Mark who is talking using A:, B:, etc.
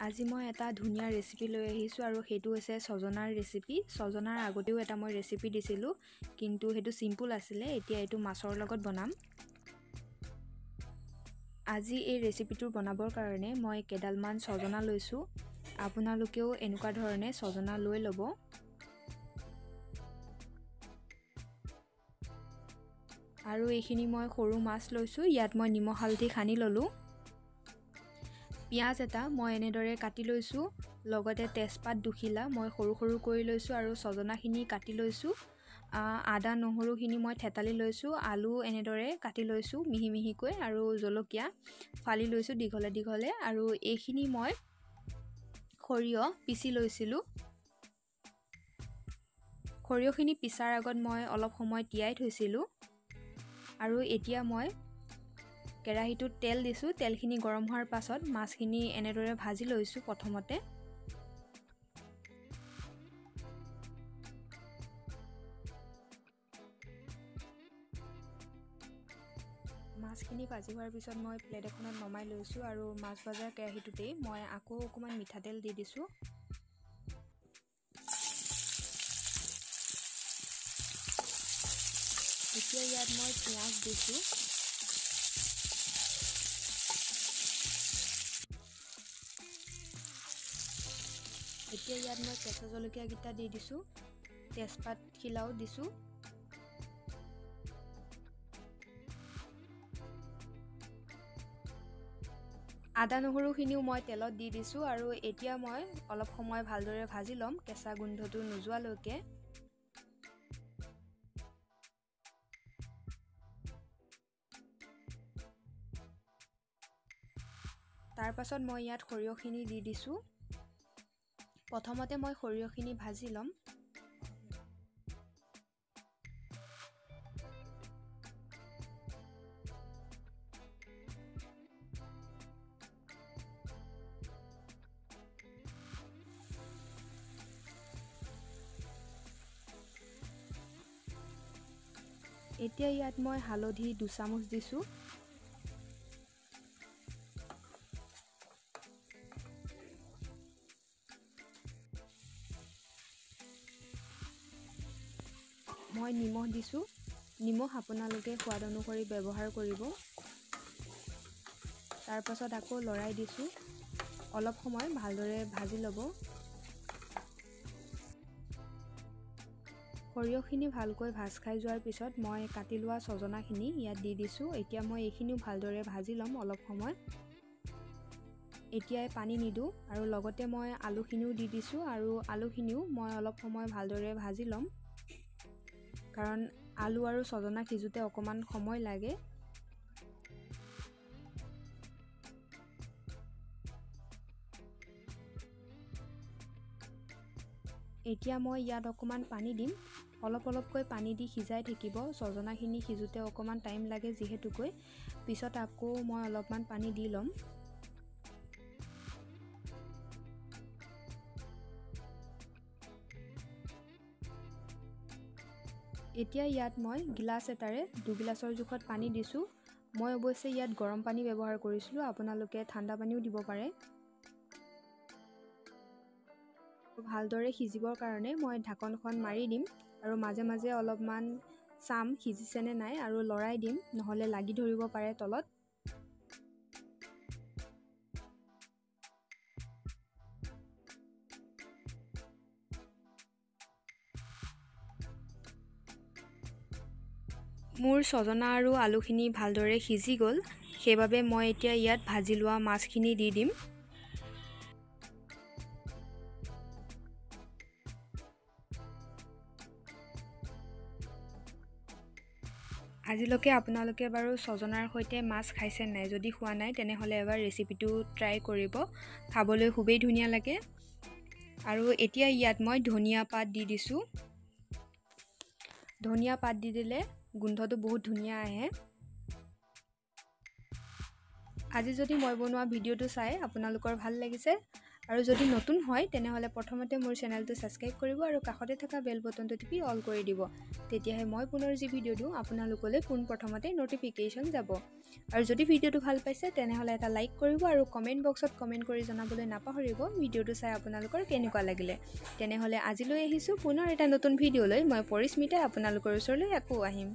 A: আজি মই এটা ধুনীয়া ৰেচিপি লৈ আহিছোঁ আৰু সেইটো হৈছে ছজনাৰ ৰেচিপি ছজনাৰ আগতেও এটা মই ৰেচিপি দিছিলোঁ কিন্তু সেইটো চিম্পুল আছিলে এতিয়া এইটো মাছৰ লগত বনাম। আজি এই ৰেচিপিটো বনাবৰ কাৰণে মই কেইডালমান ছজনা লৈছোঁ। আপোনালোকেও এনেকুৱা ধৰণে ছজনা লৈ ল'ব। আৰু এইখিনি মই সৰু মাছ লৈছোঁ ইয়াত মই নিমখ হালধি সানি ল'লোঁ। পিঁয়াজ এটা মই এনেদৰে কাটি লৈছোঁ লগতে তেজপাত দুখিলা মই সৰু সৰু কৰি লৈছোঁ আৰু ছজনাখিনি কাটি লৈছোঁ। আদা নহৰুখিনি মই থেতালি লৈছোঁ আলু এনেদৰে কাটি লৈছোঁ মিহি মিহিকৈ আৰু জলকীয়া ফালি লৈছোঁ দীঘলে দীঘলে আৰু এইখিনি মই সৰিয়হ পিচি লৈছিলোঁ। সৰিয়হখিনি পিছাৰ আগত মই অলপ সময় তিয়াই থৈছিলোঁ। আৰু এতিয়া মই কেৰাহীটোত তেল দিছোঁ। তেলখিনি গৰম হোৱাৰ পাছত মাছখিনি এনেদৰে ভাজি লৈছোঁ প্ৰথমতে। মাছখিনি ভাজি হোৱাৰ পিছত মই প্লেট এখনত নমাই লৈছোঁ আৰু মাছ ভজাৰ কেৰাহীটোতেই মই আকৌ অকণমান মিঠাতেল দি দিছোঁ। এতিয়া ইয়াত মই পিঁয়াজ দিছোঁ। এতিয়া ইয়াত মই কেঁচা জলকীয়াকেইটা দি দিছোঁ তেজপাত শিলাও দিছোঁ। আদা নহৰুখিনিও মই তেলত দি দিছোঁ আৰু এতিয়া মই অলপ সময় ভালদৰে ভাজি ল'ম কেঁচা গোন্ধটো নোযোৱালৈকে। তাৰপাছত মই ইয়াত সৰিয়হখিনি দি দিছোঁ। প্ৰথমতে মই সৰিয়হখিনি ভাজি ল'ম। এতিয়া ইয়াত মই হালধি দুচামুচ দিছোঁ। মই নিমখ দিছোঁ। নিমখ আপোনালোকে সোৱাদ অনুসৰি ব্যৱহাৰ কৰিব। তাৰপাছত আকৌ লৰাই দিছোঁ। অলপ সময় ভালদৰে ভাজি ল'ব। সৰিয়হখিনি ভালকৈ ভাজ খাই যোৱাৰ পিছত মই কাটি লোৱা ছজনাখিনি ইয়াত দি দিছোঁ। এতিয়া মই এইখিনিও ভালদৰে ভাজি ল'ম অলপ সময়। এতিয়াই পানী নিদিওঁ আৰু লগতে মই আলুখিনিও দি দিছোঁ আৰু আলুখিনিও মই অলপ সময় ভালদৰে ভাজি ল'ম। কাৰণ আলু আৰু ছজনা সিজোতে অকণমান সময় লাগে। এতিয়া মই ইয়াত অকণমান পানী দিম। অলপ অলপকৈ পানী দি সিজাই থাকিব। ছজনাখিনি সিজোতে অকণমান টাইম লাগে যিহেতুকৈ। পিছত আকৌ মই অলপমান পানী দি ল'ম। এতিয়া ইয়াত মই গিলাচ এটাৰে দুগিলাচৰ জোখত পানী দিছোঁ। মই অৱশ্যে ইয়াত গৰম পানী ব্যৱহাৰ কৰিছিলোঁ আপোনালোকে ঠাণ্ডা পানীও দিব পাৰে। ভালদৰে সিজিবৰ কাৰণে মই ঢাকনখন মাৰি দিম আৰু মাজে মাজে অলপমান চাম সিজিছেনে নাই আৰু লৰাই দিম নহ'লে লাগি ধৰিব পাৰে তলত। মোৰ ছজনা আৰু আলুখিনি ভালদৰে সিজি গ'ল সেইবাবে মই এতিয়া ইয়াত ভাজি লোৱা মাছখিনি দি দিম। আজিলৈকে আপোনালোকে বাৰু ছজনাৰ সৈতে মাছ খাইছে নাই যদি খোৱা নাই তেনেহ'লে এবাৰ ৰেচিপিটো ট্ৰাই কৰিব। খাবলৈ খুবেই ধুনীয়া লাগে। আৰু এতিয়া ইয়াত মই ধনিয়া পাত দি দিছোঁ। ধনিয়া পাত দি দিলে গোন্ধটো বহুত ধুনীয়া আহে। আজি যদি মই বনোৱা ভিডিঅ'টো চাই আপোনালোকৰ ভাল লাগিছে আৰু যদি নতুন হয় তেনেহ'লে প্ৰথমতে মোৰ চেনেলটো ছাবস্ক্ৰাইব কৰিব আৰু কাষতে থকা বেল বটনটো টিপি অল কৰি দিব। তেতিয়াহে মই পুনৰ যি ভিডিঅ' দিওঁ আপোনালোকলৈ পোনপ্ৰথমতে ন'টিফিকেশ্যন যাব। আৰু যদি ভিডিঅ'টো ভাল পাইছে তেনেহ'লে এটা লাইক কৰিব আৰু কমেণ্ট বক্সত কমেণ্ট কৰি জনাবলৈ নাপাহৰিব ভিডিঅ'টো চাই আপোনালোকৰ কেনেকুৱা লাগিলে। তেনেহ'লে আজিলৈ আহিছোঁ পুনৰ এটা নতুন ভিডিঅ'লৈ। মই পৰিস্মিতাই আপোনালোকৰ ওচৰলৈ আকৌ আহিম।